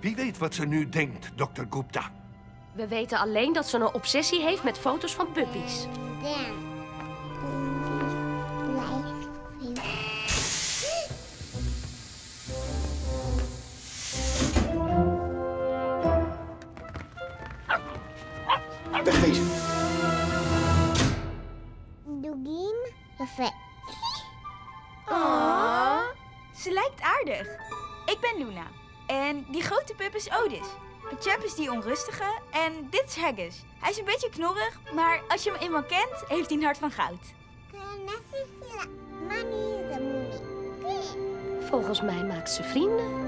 Wie weet wat ze nu denkt, dokter Gupta. We weten alleen dat ze een obsessie heeft met foto's van puppies. Wegwezen. Dugim. Perfect. Oh, ze lijkt aardig. Ik ben Luna. En die grote pup is Otis. Chap is die onrustige en dit is Haggis. Hij is een beetje knorrig, maar als je hem eenmaal kent, heeft hij een hart van goud. Volgens mij maakt ze. Vrienden?